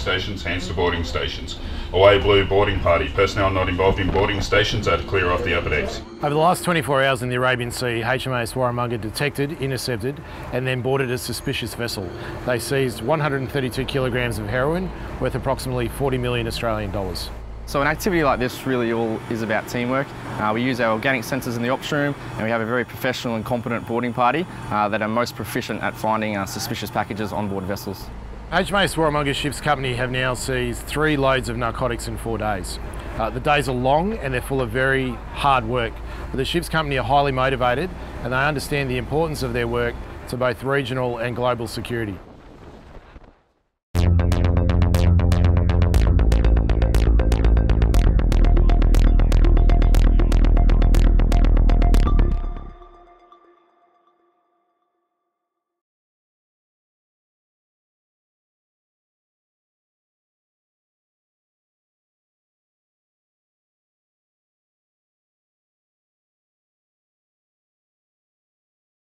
stations, hands to boarding stations. Away blue boarding party. Personnel not involved in boarding stations are to clear off the upper decks. Over the last 24 hours in the Arabian Sea, HMAS Warramunga detected, intercepted, and then boarded a suspicious vessel. They seized 132 kilograms of heroin, worth approximately 40 million Australian dollars. So an activity like this really all is about teamwork. Uh, we use our organic sensors in the ops room and we have a very professional and competent boarding party uh, that are most proficient at finding uh, suspicious packages on board vessels. HMAS Warramunga Ships Company have now seized three loads of narcotics in four days. Uh, the days are long and they're full of very hard work. But the ships company are highly motivated and they understand the importance of their work to both regional and global security.